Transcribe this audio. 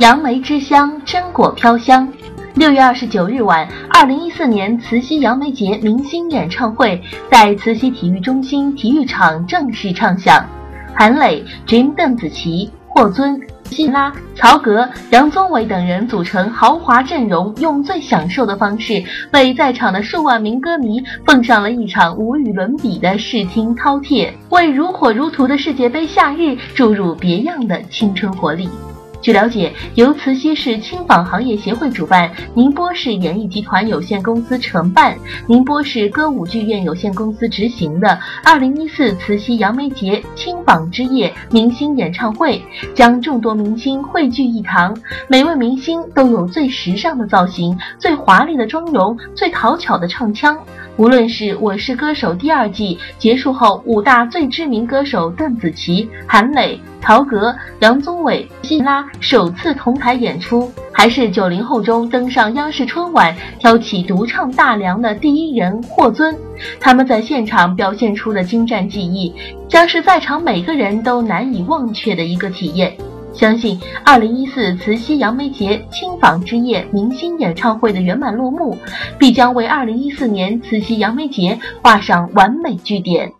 杨梅之乡，榛果飘香。六月二十九日晚，二零一四年慈溪杨梅节明星演唱会在慈溪体育中心体育场正式唱响。韩磊、Dream、邓紫棋、霍尊、希拉、曹格、杨宗纬等人组成豪华阵容，用最享受的方式为在场的数万名歌迷奉上了一场无与伦比的视听饕餮，为如火如荼的世界杯夏日注入别样的青春活力。据了解，由慈溪市轻纺行业协会主办，宁波市演艺集团有限公司承办，宁波市歌舞剧院有限公司执行的二零一四慈溪杨梅节轻纺之夜明星演唱会，将众多明星汇聚一堂，每位明星都有最时尚的造型、最华丽的妆容、最讨巧的唱腔。无论是《我是歌手》第二季结束后，五大最知名歌手邓紫棋、韩磊、曹格、杨宗纬、辛拉首次同台演出，还是九零后中登上央视春晚挑起独唱大梁的第一人霍尊，他们在现场表现出的精湛技艺，将是在场每个人都难以忘却的一个体验。相信二零一四慈溪杨梅节轻纺之夜明星演唱会的圆满落幕，必将为二零一四年慈溪杨梅节画上完美句点。